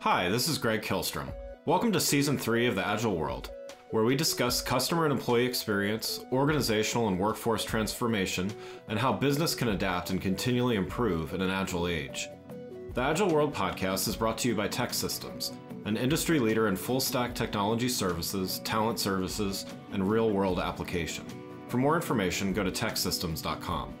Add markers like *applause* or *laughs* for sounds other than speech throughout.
Hi, this is Greg Kihlstrom. Welcome to Season 3 of The Agile World, where we discuss customer and employee experience, organizational and workforce transformation, and how business can adapt and continually improve in an agile age. The Agile World podcast is brought to you by TEKsystems, an industry leader in full stack technology services, talent services, and real world application. For more information, go to teksystems.com.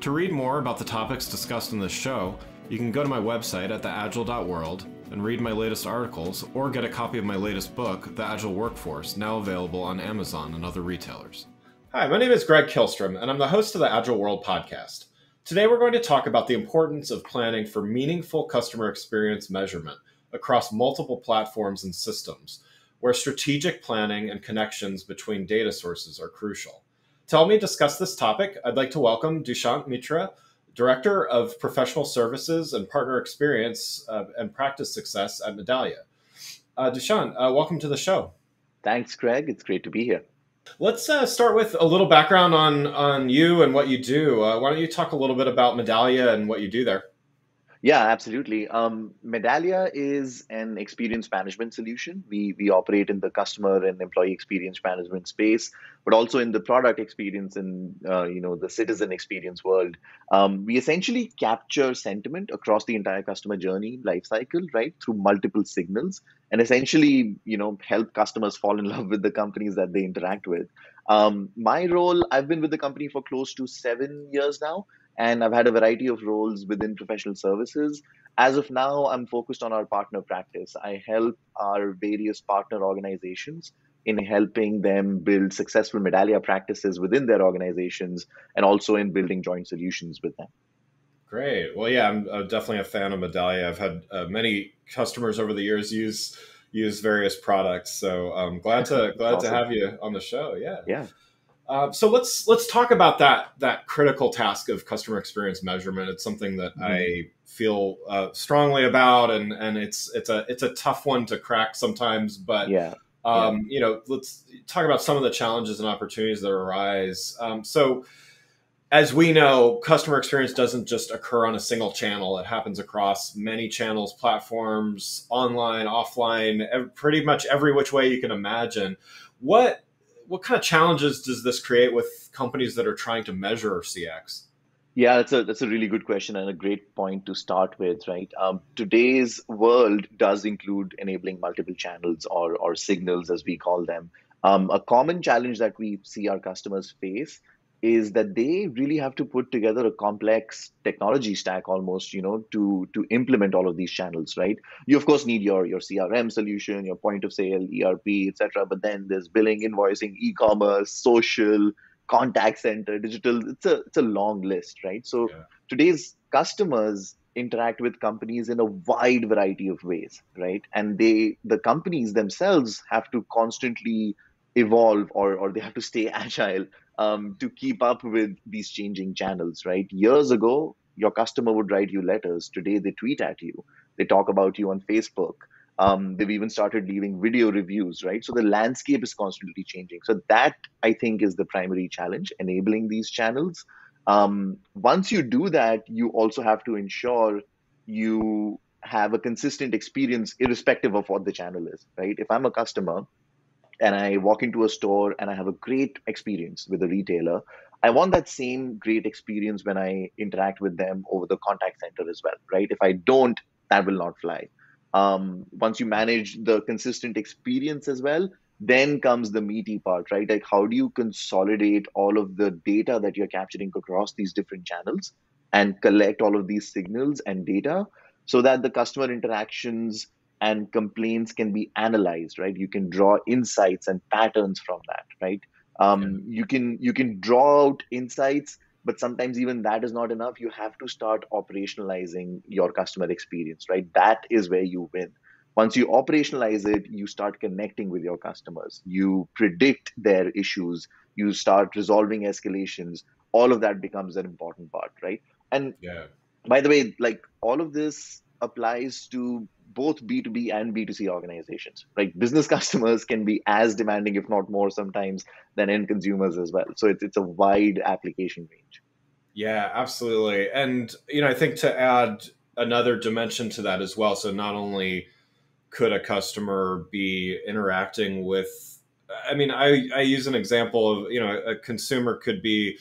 To read more about the topics discussed in this show, you can go to my website at theagile.world and read my latest articles or get a copy of my latest book, The Agile Workforce, now available on Amazon and other retailers. Hi, my name is Greg Kihlstrom, and I'm the host of the Agile World podcast. Today, we're going to talk about the importance of planning for meaningful customer experience measurement across multiple platforms and systems, where strategic planning and connections between data sources are crucial. To help me discuss this topic, I'd like to welcome Dushyant Mitra, Director of Professional Services and Partner Experience uh, and Practice Success at Medallia. Uh, Dushyant, uh, welcome to the show. Thanks, Greg. It's great to be here. Let's uh, start with a little background on on you and what you do. Uh, why don't you talk a little bit about Medallia and what you do there? Yeah, absolutely. Um, Medallia is an experience management solution. We we operate in the customer and employee experience management space, but also in the product experience and uh, you know the citizen experience world. Um, we essentially capture sentiment across the entire customer journey lifecycle, right, through multiple signals, and essentially you know help customers fall in *laughs* love with the companies that they interact with. Um, my role, I've been with the company for close to seven years now and I've had a variety of roles within professional services. As of now, I'm focused on our partner practice. I help our various partner organizations in helping them build successful Medallia practices within their organizations and also in building joint solutions with them. Great. Well, yeah, I'm, I'm definitely a fan of Medallia. I've had uh, many customers over the years use use various products, so I'm glad to glad awesome. to have you on the show. Yeah. Yeah. Uh, so let's let's talk about that that critical task of customer experience measurement. It's something that mm-hmm. I feel uh, strongly about, and and it's it's a it's a tough one to crack sometimes. But yeah. Um, yeah. you know, let's talk about some of the challenges and opportunities that arise. Um, so, as we know, customer experience doesn't just occur on a single channel. It happens across many channels, platforms, online, offline, pretty much every which way you can imagine. What what kind of challenges does this create with companies that are trying to measure CX? Yeah, that's a that's a really good question and a great point to start with, right? Um, today's world does include enabling multiple channels or or signals, as we call them. Um, a common challenge that we see our customers face is that they really have to put together a complex technology stack almost you know to to implement all of these channels right? You of course need your your crm solution your point of sale erp etc but then there's billing invoicing e-commerce social contact center digital. It's a it's a long list right? So yeah. today's customers interact with companies in a wide variety of ways right? And they the companies themselves have to constantly evolve or or they have to stay *laughs* agile um, to keep up with these changing channels, right? Years ago, your customer would write you letters. Today, they tweet at you. They talk about you on Facebook. Um, they've even started leaving video reviews, right? So the landscape is constantly changing. So that I think is the primary challenge, enabling these channels. Um, once you do that, you also have to ensure you have a consistent experience, irrespective of what the channel is, right? If I'm a customer and I walk into a store and I have a great experience with a retailer, I want that same great experience when I interact with them over the contact center as well, right? If I don't, that will not fly. Um, once you manage the consistent experience as well, then comes the meaty part, right? Like, how do you consolidate all of the data that you're capturing across these different channels and collect all of these signals and data so that the customer interactions and complaints can be analyzed right? You can draw insights and patterns from that right? Um, yeah. you can you can draw out insights but sometimes even that is not enough. You have to start operationalizing your customer experience right? That is where you win. Once you operationalize it you start connecting with your customers. You predict their issues. You start resolving escalations. All of that becomes an important part right? And yeah. by the way like all of this applies to both B2B and B2C organizations, Like Business *laughs* customers can be as demanding, if not more sometimes, than end consumers as well. So it's, it's a wide application range. Yeah, absolutely. And, you know, I think to add another dimension to that as well. So not only could a customer be interacting with? I mean, I, I use an example of, you know, a consumer could be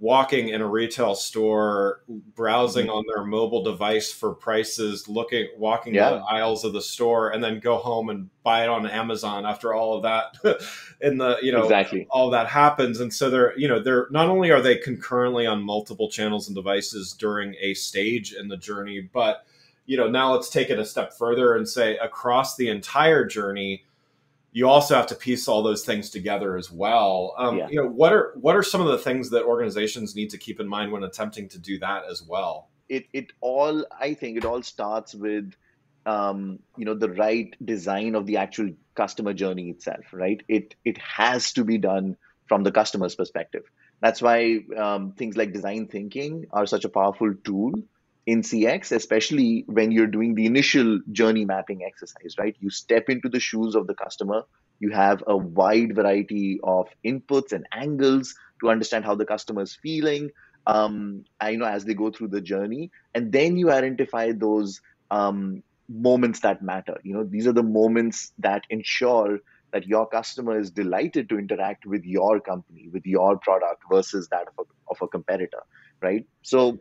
walking in a retail store, browsing mm-hmm. on their mobile device for prices, looking, walking yeah. the aisles of the store, and then go home and buy it on Amazon after all of that. *laughs* in the you know exactly all that happens, and so they're you know they're not only are they concurrently on multiple channels and devices during a stage in the journey, but you know now let's take it a step further and say across the entire journey you also have to piece all those things together as well. Um, yeah. You know, what are what are some of the things that organizations need to keep in mind when attempting to do that as well? It it all I think it all starts with um, you know the right design of the actual customer journey itself. Right? It it has to be done from the customer's perspective. That's why um, things like design thinking are such a powerful tool in CX, especially when you're doing the initial journey mapping exercise, right? You step into the shoes of the customer. You have a wide variety of inputs and angles to understand how the customer is feeling. Um, you know, as they go through the journey, and then you identify those um, moments that matter. You know, these are the moments that ensure that your customer is delighted to interact with your company, with your product versus that of a, of a competitor, right? So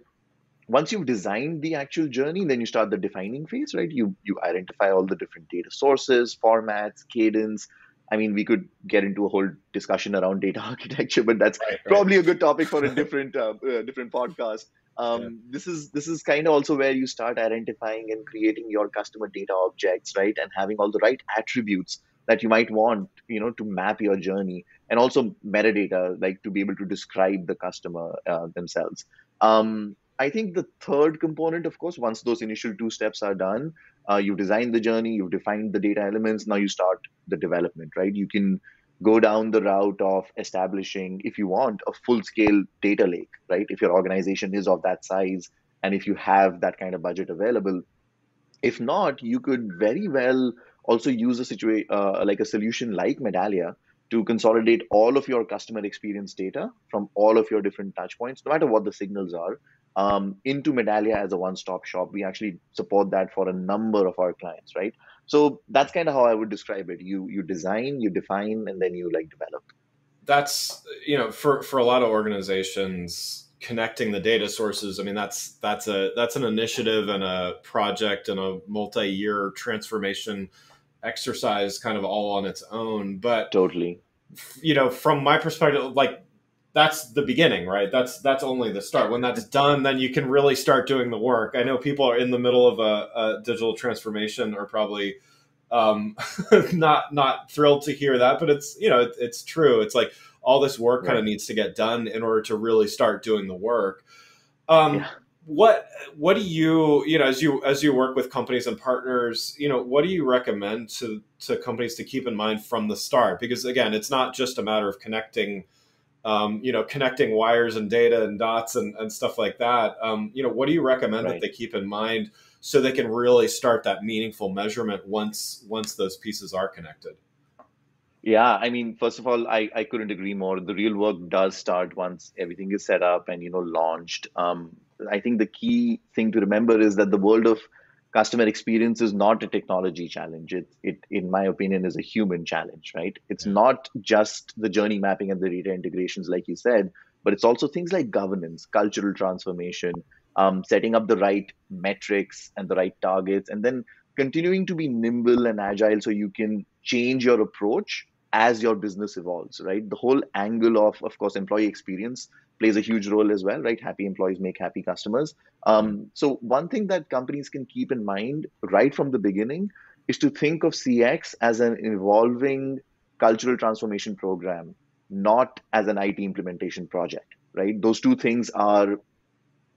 once you've designed the actual journey then you start the defining phase right? You you identify all the different data sources formats cadence. I mean we could get into a whole discussion around data *laughs* architecture but that's right, probably right. a good topic for a *laughs* different uh, uh, different podcast. Um, yeah. this is this is kind of also where you start identifying and creating your customer data objects right? And having all the right attributes that you might want you know to map your journey and also metadata like to be able to describe the customer uh, themselves. Um, I think the third component, of course, once those initial two steps are done, uh, you design the journey, you've defined the data elements, now you start the development, right? You can go down the route of establishing, if you want, a full scale data lake, right? If your organization is of that size and if you have that kind of budget available. If not, you could very well also use a situation uh, like a solution like Medallia to consolidate all of your customer experience data from all of your different touch points, no matter what the signals are, um, into Medallia as a one-stop shop. We actually support that for a number of our clients, right? So that's kind of how I would describe it. You you design, you define, and then you like develop. That's you know for for a lot of organizations connecting the data sources. I mean that's that's a that's an initiative and a project and a multi-year transformation exercise kind of all on its own. But totally, you know, from my perspective, like that's the beginning, right? That's that's only the start. When that's done, then you can really start doing the work. I know people are in the middle of a, a digital transformation are probably um, *laughs* not not thrilled to hear that, but it's you know it, it's true. It's like all this work right. kind of needs to get done in order to really start doing the work. Um, yeah. What what do you you know as you as you work with companies and partners, you know what do you recommend to to companies to keep in mind from the start? Because again, it's not just a matter of connecting um, you know, connecting wires and data and dots and, and stuff like that. Um, you know, what do you recommend right. that they keep in mind so they can really start that meaningful measurement once once those pieces are connected? Yeah, I mean, first of all, I, I couldn't agree more. The real work does start once everything is set up and you know launched. Um, I think the key thing to remember is that the world of customer experience is not a technology challenge. It, it, in my opinion, is a human challenge, right? It's not just the journey mapping and the data integrations, like you said, but it's also things like governance, cultural transformation, um, setting up the right metrics and the right targets, and then continuing to be nimble and agile so you can change your approach as your business evolves, right? The whole angle of, of course, employee experience plays a huge role as well, right? Happy employees make happy customers. Um, so one thing that companies can keep in mind right from the beginning is to think of CX as an evolving cultural transformation program, not as an IT implementation project, right? Those two things are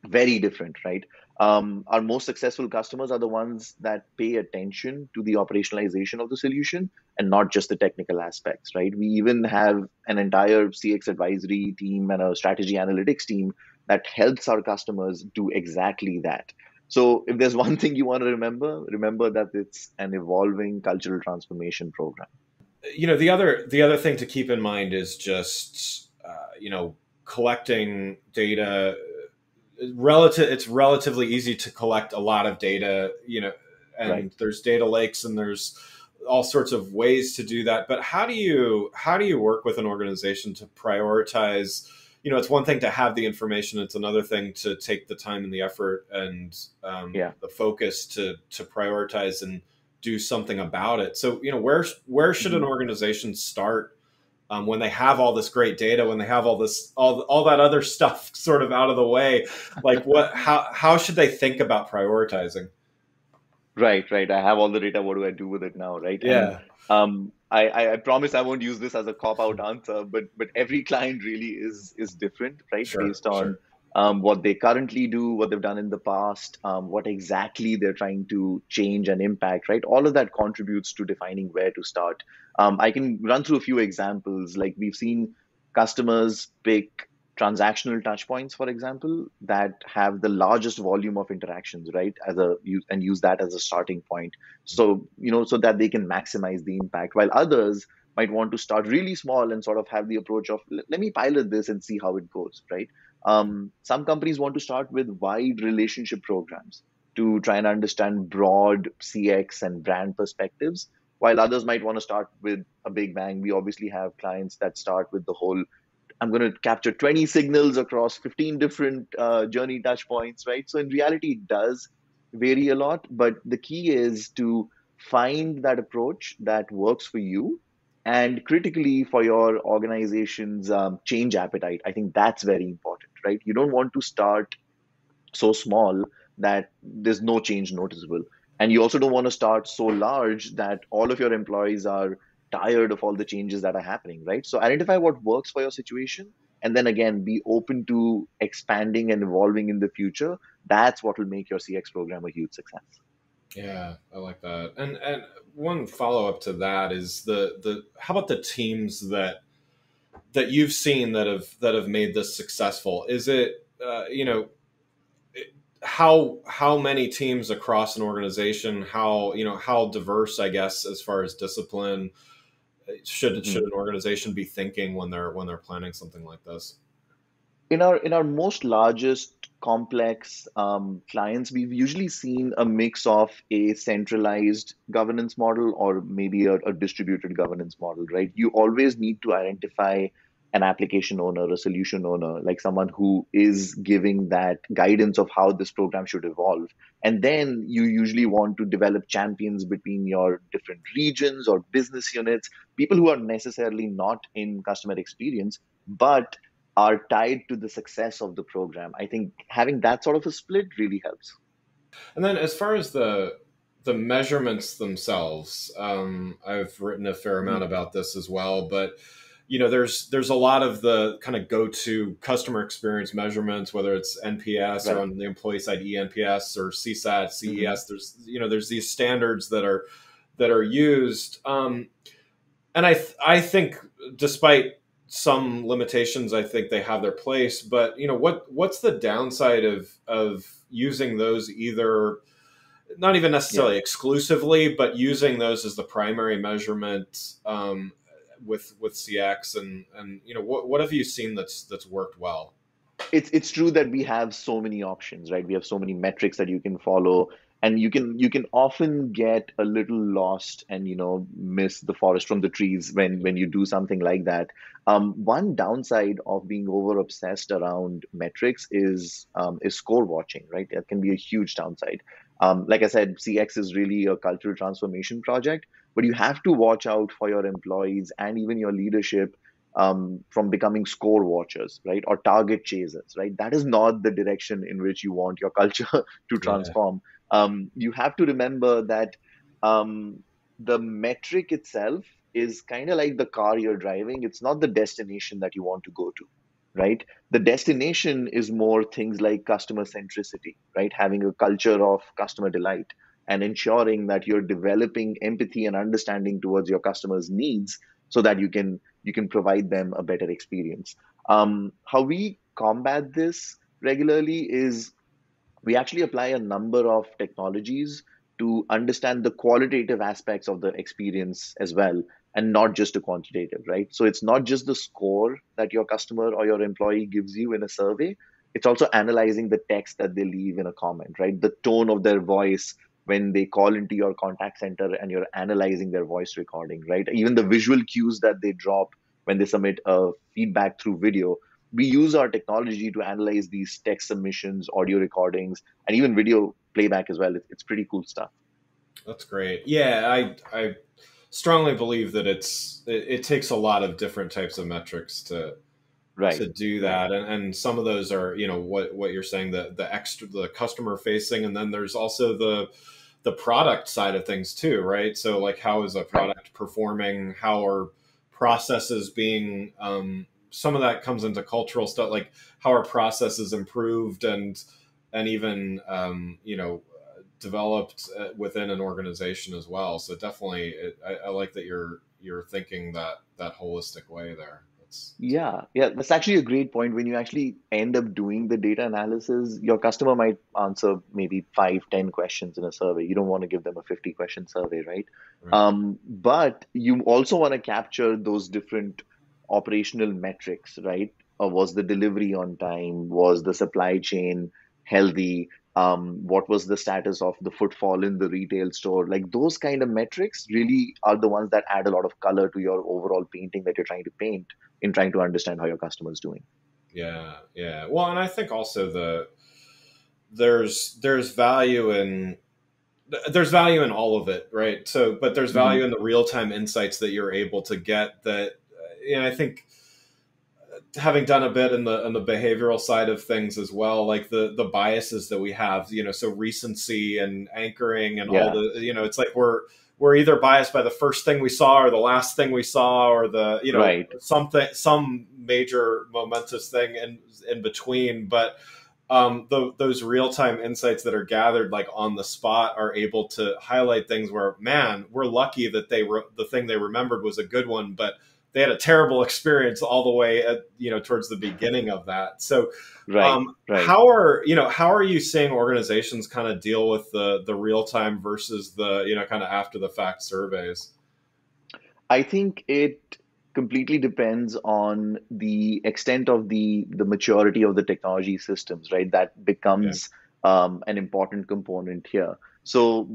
very different, right? Um, our most successful customers are the ones that pay attention to the operationalization of the solution and not just the technical aspects, right? We even have an entire CX advisory team and a strategy analytics team that helps our customers do exactly that. So, if there's *laughs* one thing you want to remember, remember that it's an evolving cultural transformation program. You know, the other the other thing to keep in mind is just uh, you know collecting data relative it's relatively easy to collect a lot of data you know and Right. there's data lakes and there's all sorts of ways to do that. But how do you how do you work with an organization to prioritize? You know, it's one thing to have the information; it's another thing to take the time and the effort and um, Yeah. the focus to to prioritize and do something about it. So, you know, where where should an Mhm. organization start um, when they have all this great data, when they have all this all all that other *laughs* stuff sort of out of the way? Like, what how how should they think about prioritizing? Right, right. I have all the data. What do I do with it now, right? And Yeah, um, I, I, I promise I won't use this as a cop out answer, but but every client really is is different, right? sure, Based on sure. Um, what they currently do, what they've done in the past, um, what exactly they're trying to change and impact, right? All of that contributes to defining where to start. Um, I can run through a few examples. Like we've seen customers pick transactional touch points, for example, that have the largest volume of interactions, right? As a and use that as a starting point. So, you know, so that they can maximize the impact. While others might want to start really small and sort of have the approach of let me pilot this and see how it goes, right? Um, some companies want to start with wide relationship programs to try and understand broad CX and brand perspectives, while others might want to start with a big bang. We obviously have clients that start with the whole I'm going to capture 20 signals across 15 different uh, journey touch points, right? So in reality, it does vary a lot, but the key is to find that approach that works for you and critically for your organization's um, change appetite. I think that's very important, right? You don't want to start so small that there's no change noticeable. And you also don't want to start so large that all of your employees are tired of all the changes that are happening, right? So identify what works for your situation and then again be open to expanding and evolving in the future. That's what will make your CX program a huge success. Yeah, I like that. And and one follow up to that is the the how about the teams that that you've seen that have that have made this successful? Is it uh, you know it- how how many teams across an organization? How you know how diverse? I guess as far as discipline should Mhm. should an organization be thinking when they're when they're planning something like this? in our in our most largest complex um, clients, we've usually seen a mix of a centralized governance model or maybe a, a distributed governance model, right? You always need to identify an application owner, a solution owner, like someone who is giving that guidance of how this program should evolve. And then you usually want to develop champions between your different regions or business units, people who are necessarily not in customer experience, but are tied to the success of the program. I think having that sort of a split really helps. And then as far as the the measurements themselves, um, I've written a fair amount Mhm. about this as well, but you know, there's there's a lot of the kind of go to customer experience measurements, whether it's NPS or on the employee side ENPS or CSAT. CES. There's you know, there's these standards that are that are used, um, and I th- I think despite some limitations, I think they have their place. But you know, what what's the downside of of using those either? Not even necessarily exclusively, but using those as the primary measurement um, with with CX and and you know what what have you seen that's that's worked well? It's it's true that we have so many options, right? We have so many metrics that you can follow, and you can you can often get a little lost and you know miss the forest from the trees when when you do something like that. Um, one downside of being over obsessed around metrics is um, is score watching, right? That can be a huge downside. Um, like I said, CX is really a cultural transformation project, but you have to watch out for your employees and even your leadership um, from becoming score watchers, right? Or target chasers, right? That is not the direction in which you want your culture *laughs* to Yeah. Um, you have to remember that um, the metric itself is kind of like the car you're driving. It's not the destination that you want to go to, right? The destination is more things like customer centricity, right? Having a culture of customer delight and ensuring that you're developing empathy and understanding towards your customers' needs so that you can you can provide them a better experience. Um, how we combat this regularly is we actually apply a number of technologies to understand the qualitative aspects of the experience as well and not just the quantitative right so it's not just the score that your customer or your employee gives you in a survey it's also analyzing the text that they leave in a comment right the tone of their voice when they call into your contact center and you're analyzing their voice recording, right? Even the visual cues that they drop when they submit a feedback through video. We use our technology to analyze these text submissions, audio recordings, and even video playback as well. It's pretty cool stuff. That's great. Yeah, I I strongly believe that it's it, it takes a lot of different types of metrics to right. to do that and, and some of those are you know what what you're saying the the extra the customer facing and then there's also the the product side of things too right so like how is a product performing how are processes being um, some of that comes into cultural stuff like how are processes improved and and even um, you know developed uh, within an organization as well so definitely it, I, I like that you're you're thinking that that holistic way there yeah, yeah, that's actually a great point. When you actually end up doing the data analysis, your customer might answer maybe five, ten questions in a survey. You don't want to give them a 50 question survey, right? right. Um, but you also want to capture those different operational metrics, right? Uh, was the delivery on time? Was the supply chain healthy? um, what was the status of the footfall in the retail store like those kind of metrics really are the ones that add a lot of color to your overall painting that you're trying to paint in trying to understand how your customer is doing yeah yeah well and i think also the there's there's value in there's value in all of it right so but there's mm-hmm. value mm-hmm. in the real-time insights that you're able to get that you know i think having done a bit in the in the behavioral side of things as well, like the the biases that we have, you know, so recency and anchoring and yeah. all the, you know, it's like we're we're either biased by the first thing we saw or the last thing we saw or the you know right. something some major momentous thing in in between, but um, the, those real time insights that are gathered like on the spot are able to highlight things where man we're lucky that they were the thing they remembered was a good one, but they had a terrible experience all the way at, you know towards the beginning of that so right, um, right. how are you know how are you seeing organizations kind of deal with the the real time versus the you know kind of after the fact surveys i think it completely depends on the extent of the the maturity of the technology systems right that becomes yeah. um, an important component here so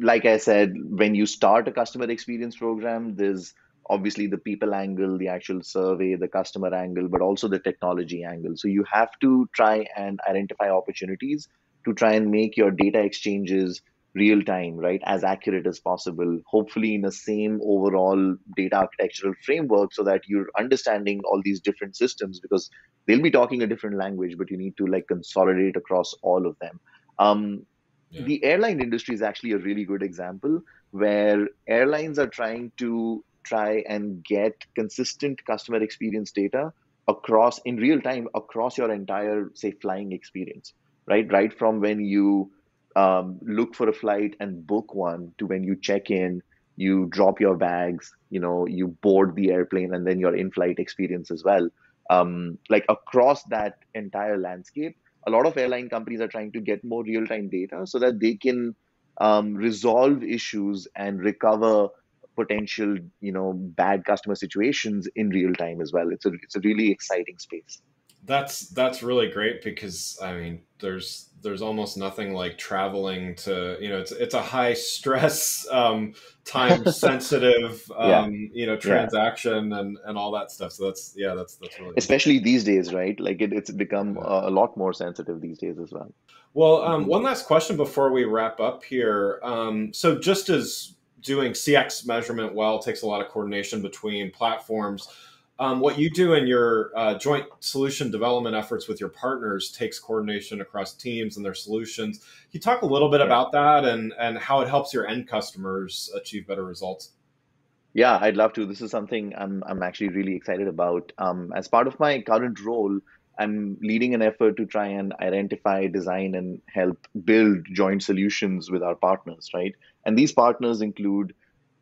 like i said when you start a customer experience program there's obviously the people angle, the actual survey, the customer angle, but also the technology angle. So you have to try and identify opportunities to try and make your data exchanges real time, right? As accurate as possible, hopefully in the same overall data architectural framework so that you're understanding all these different systems because they'll be talking a different language, but you need to like consolidate across all of them. Um, yeah. The airline industry is actually a really good example where airlines are trying to try and get consistent customer experience data across in real time across your entire say flying experience right? Right from when you um, look for a flight and book one to when you check in you drop your bags you know you board the airplane and then your in-flight experience as well. Um, like across that entire landscape a lot of airline companies are trying to get more real-time data so that they can um, resolve issues and recover potential you know bad customer situations in real time as well. It's a it's a really exciting space. That's that's really great because i mean there's there's almost nothing like traveling to you know it's it's a high stress um, time *laughs* sensitive um, yeah. you know transaction yeah. and and all that stuff. So that's yeah that's that's really especially these days right? Like it, it's become a lot more sensitive these days as well. Well um, mm-hmm. one last question before we wrap up here. Um, so just as doing CX measurement well takes a lot of coordination between platforms. Um, what you do in your uh, joint solution development efforts with your partners takes coordination across teams and their solutions. Can you talk a little bit yeah. about that and, and how it helps your end customers achieve better results? Yeah, I'd love to. This is something I'm, I'm actually really excited about. Um, as part of my current role, I'm leading an effort to try and identify, design, and help build joint solutions with our partners, right? And these partners include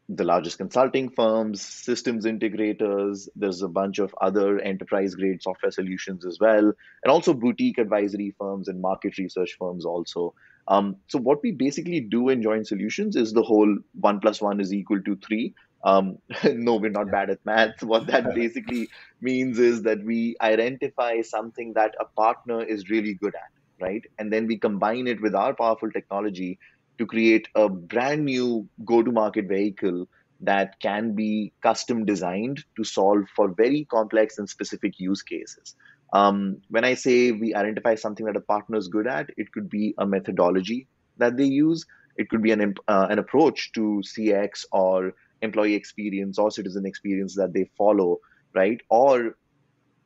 the largest consulting firms, systems integrators, there's a bunch of other enterprise grade software solutions as well, and also boutique advisory firms and market research firms also. Um, so, what we basically do in joint solutions is the whole one plus one is equal to three. Um, *laughs* no, we're not bad at math. *laughs* What that basically means is that we identify something that a partner is really good at, right? And then we combine it with our powerful technology to create a brand new go to market vehicle that can be custom designed to solve for very complex and specific use cases. Um, when I say we identify something that a partner is good at, it could be a methodology that they use, it could be an, uh, an approach to CX or employee experience or citizen experience that they follow, right? Or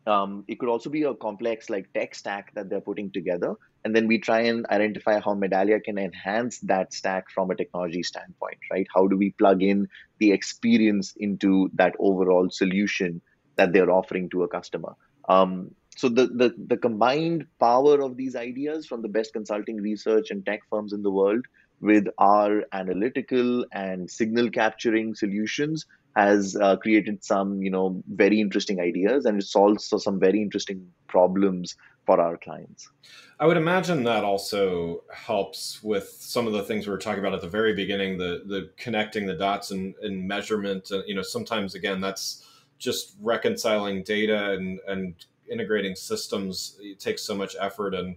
um, it could also be a complex like tech stack that they're putting together. And then we try and identify how Medallia can enhance that stack from a technology standpoint, right? How do we plug in the experience into that overall solution that they're offering to a customer? Um, so the, the the combined power of these ideas from the best consulting research and tech firms in the world with our analytical and signal capturing solutions has uh, created some you know very interesting ideas and it solves some very interesting problems for our clients. I would imagine that also helps with some of the things we were talking about at the very beginning the the connecting the dots and, and measurement and you know sometimes again that's just reconciling data and and integrating systems it takes so much effort and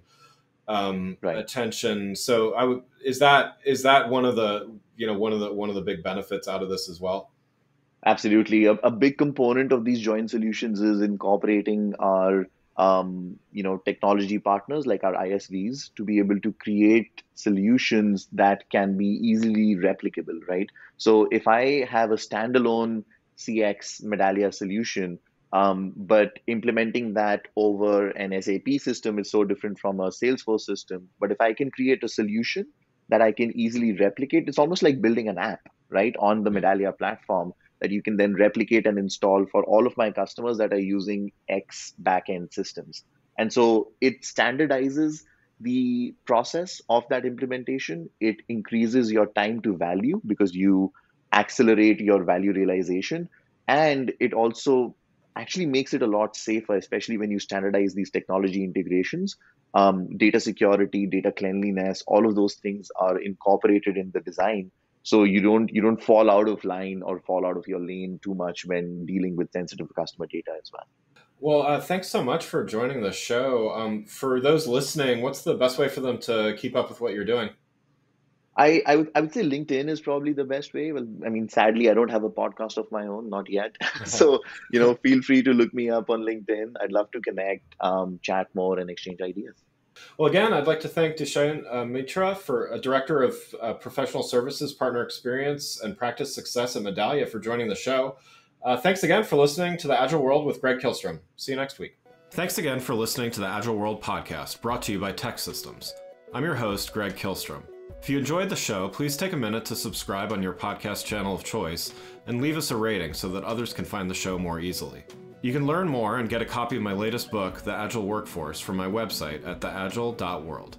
um, right. attention. So i would is that is that one of the you know one of the one of the big benefits out of this as well Absolutely. A, a big component of these joint solutions is incorporating our um, you know technology partners like our ISVs to be able to create solutions that can be easily replicable, right? So if I have a standalone CX Medallia solution, um, but implementing that over an SAP system is so different from a Salesforce system. But if I can create a solution that I can easily replicate, it's almost like building an app, right, on the Medallia platform that you can then replicate and install for all of my customers that are using X backend systems. And so it standardizes the process of that implementation. It increases your time to value because you accelerate your value realization. And it also actually makes it a lot safer, especially when you standardize these technology integrations. Um, data security, data cleanliness, all of those things are incorporated in the design so you don't you don't fall out of line or fall out of your lane too much when dealing with sensitive customer data as well well uh, thanks so much for joining the show um, for those listening what's the best way for them to keep up with what you're doing I, I, would, I would say LinkedIn is probably the best way. Well, I mean, sadly, I don't have a podcast of my own, not yet. *laughs* *laughs* so, you know, feel free to look me up on LinkedIn. I'd love to connect, um, chat more, and exchange ideas. Well, again, I'd like to thank Dushyant uh, Mitra for a director of uh, professional services, partner experience, and practice success at Medallia for joining the show. Uh, thanks again for listening to the Agile World with Greg Kihlstrom. See you next week. Thanks again for listening to the Agile World podcast brought to you by TEKsystems. I'm your host, Greg Kihlstrom. If you enjoyed the show, please take a minute to subscribe on your podcast channel of choice and leave us a rating so that others can find the show more easily. You can learn more and get a copy of my latest book, The Agile Workforce, from my website at theagile.world.